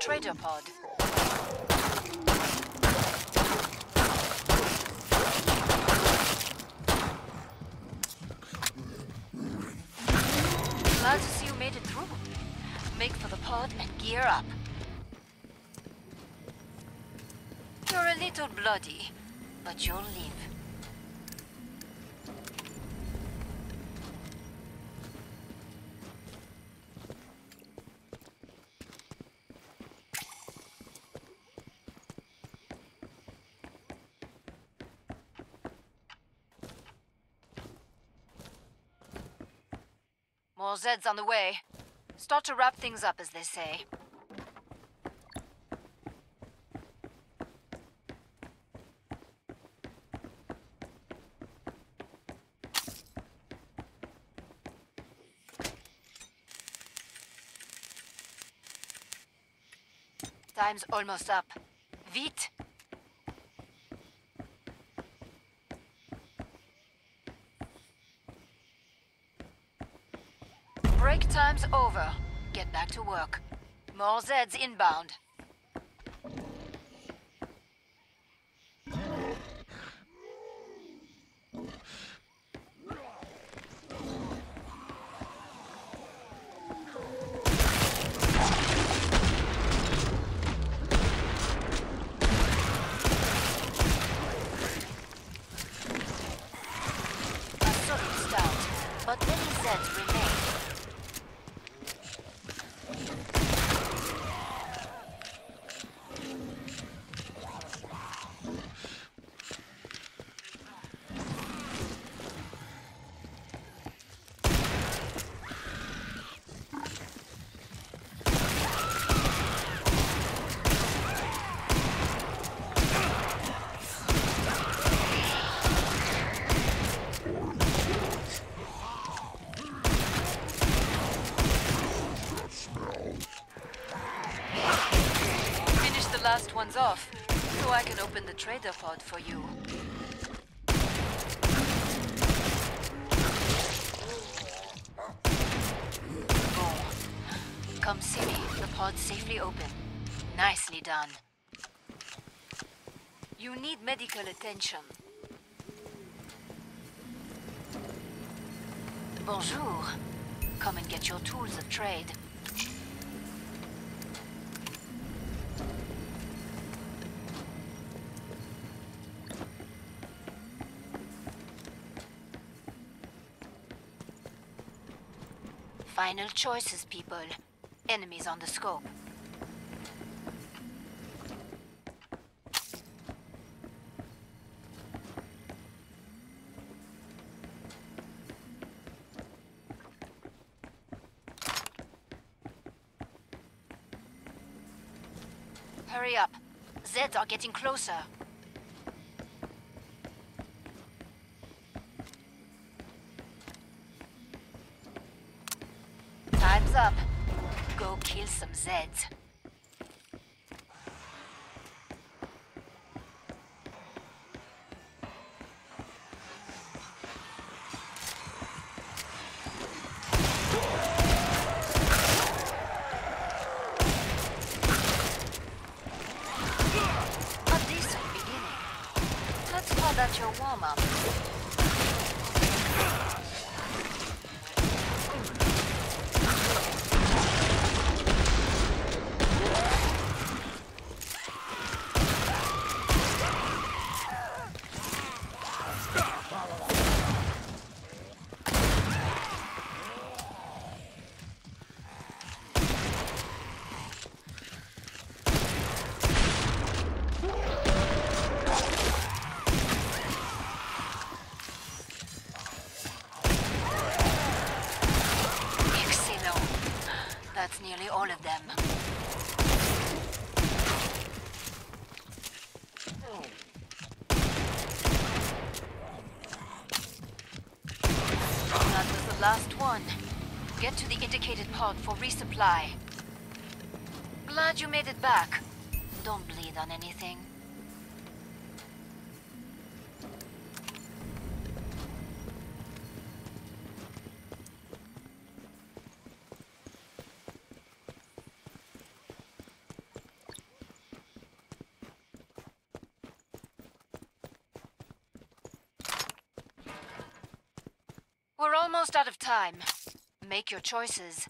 trader pod. Glad to see you made it through. Make for the pod and gear up. You're a little bloody, but you'll live. More Zeds on the way. Start to wrap things up, as they say. Time's almost up. Vite! Break time's over. Get back to work. More Zeds inbound. A solid start, but many Zeds remain. Finish the last ones off, so I can open the trader pod for you. Bon. Come see me. The pod's safely open. Nicely done. You need medical attention. Bonjour. Come and get your tools of trade. Final choices, people. Enemies on the scope. Hurry up. Zeds are getting closer. Time's up. Go kill some Zeds. A decent beginning. Let's call that your warm-up. Excellent. That's nearly all of them. That was the last one. Get to the indicated pod for resupply. Glad you made it back. Don't bleed on anything. We're almost out of time. Make your choices.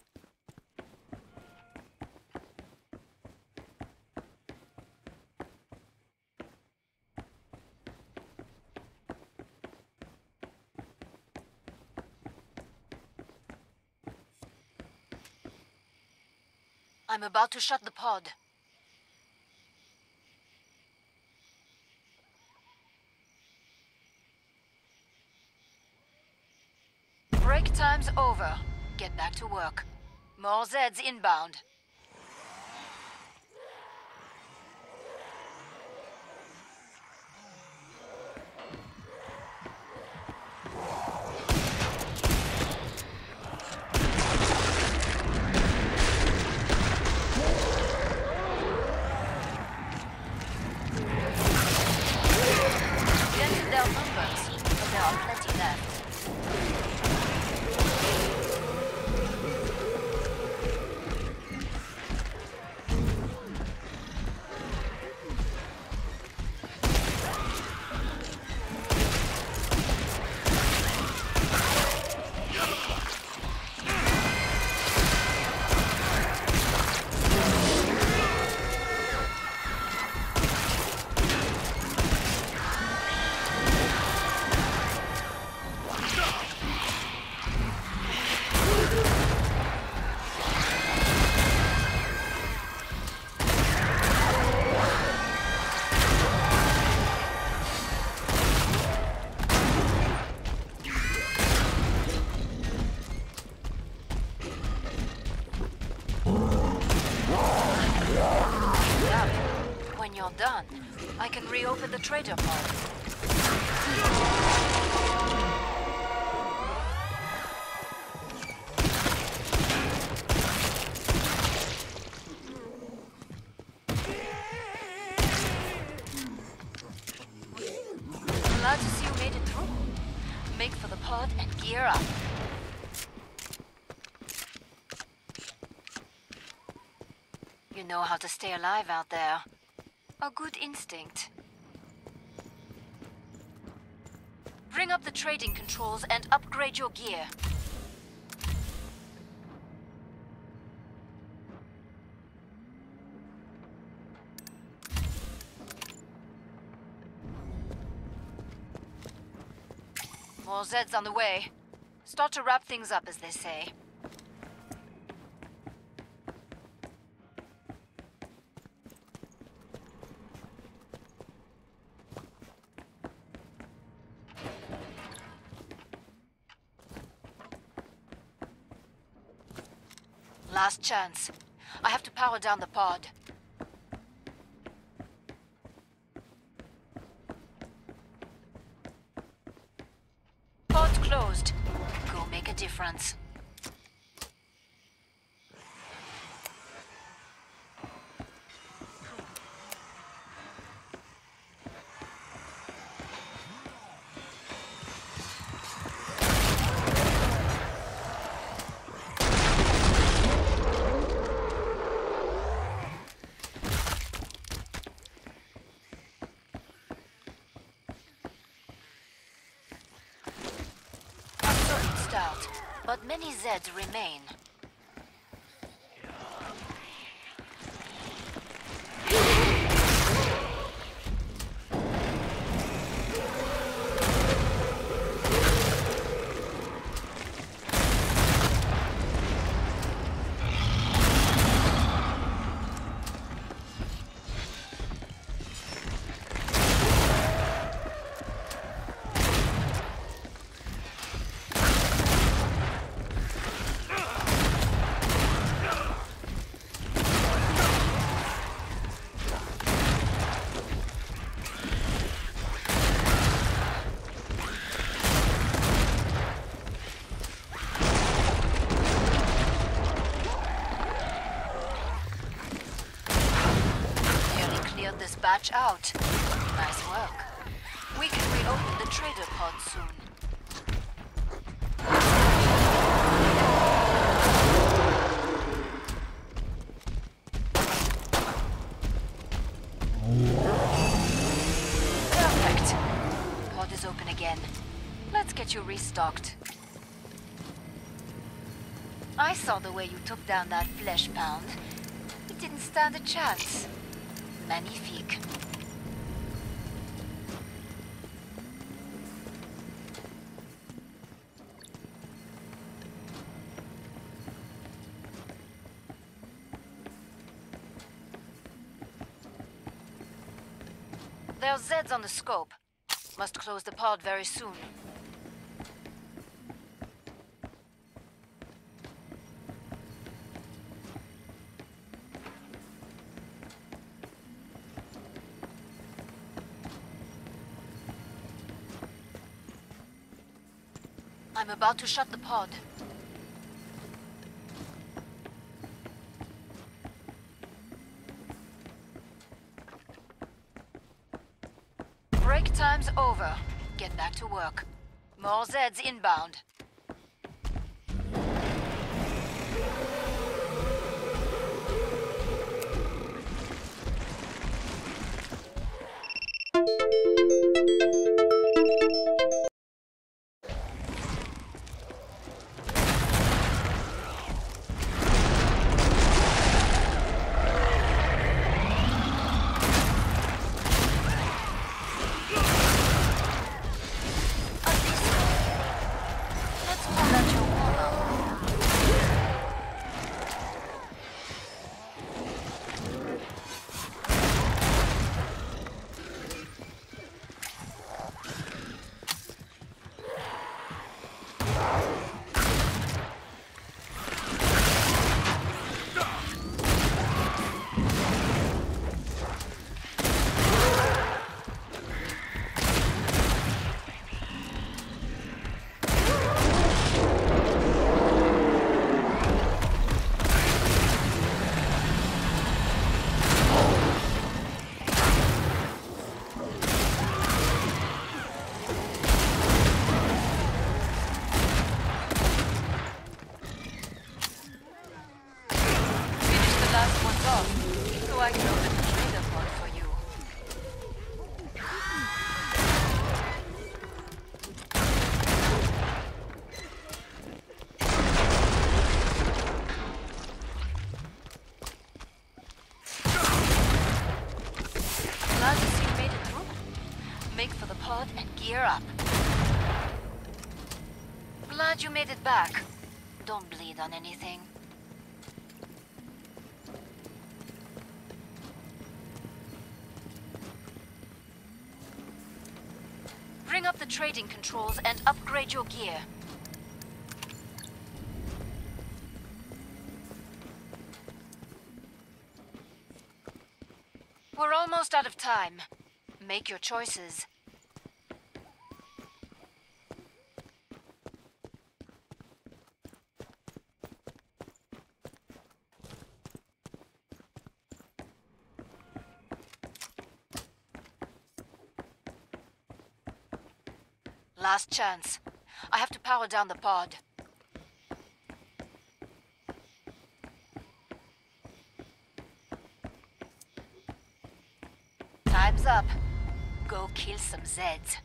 I'm about to shut the pod. Break time's over. Get back to work. More Zeds inbound. Know how to stay alive out there. A good instinct. Bring up the trading controls and upgrade your gear. More Zeds on the way. Start to wrap things up, as they say. Last chance. I have to power down the pod. Pod closed. Go make a difference. A certain start, Zeds remain. Batch out. Nice work. We can reopen the trader pod soon. Perfect. Pod is open again. Let's get you restocked. I saw the way you took down that Fleshpound. It didn't stand a chance. Magnifique. There's Zeds on the scope. Must close the pod very soon. I'm about to shut the pod. Break time's over. Get back to work. More Zeds inbound. And gear up. Glad you made it back. Don't bleed on anything. Bring up the trading controls and upgrade your gear. We're almost out of time. Make your choices. Last chance. I have to power down the pod. Time's up. Go kill some Zeds.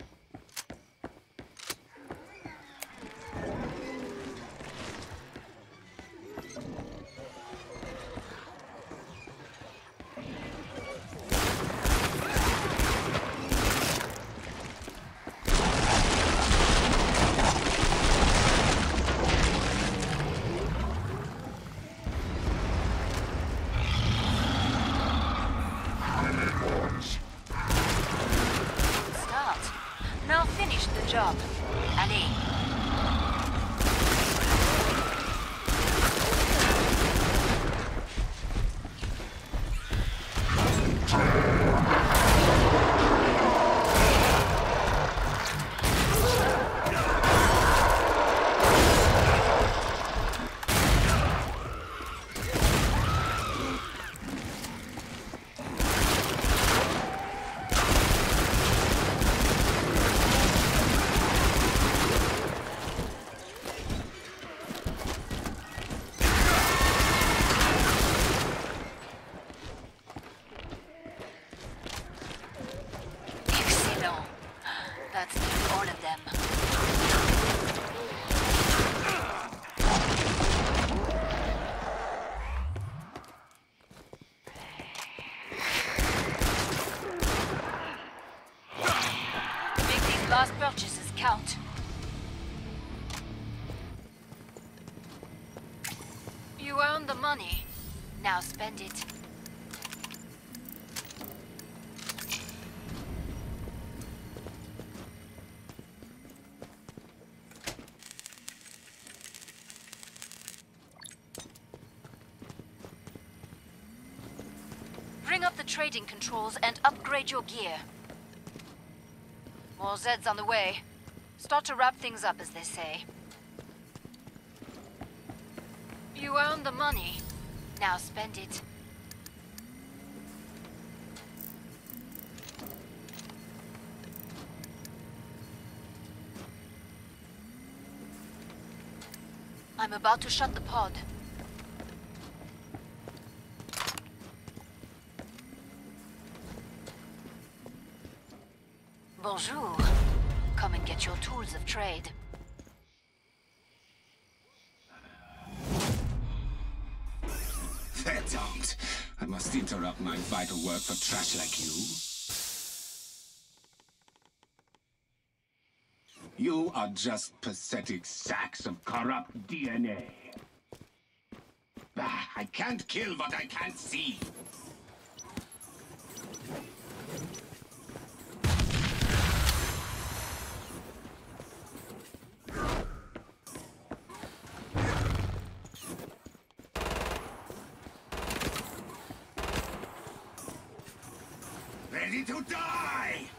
Last purchases count. You earned the money. Now spend it. Bring up the trading controls and upgrade your gear. More Zeds on the way. Start to wrap things up, as they say. You earned the money. Now spend it. I'm about to shut the pod. Bonjour. Come and get your tools of trade. Don't. I must interrupt my vital work for trash like you. You are just pathetic sacks of corrupt DNA. Ah, I can't kill what I can't see. Die!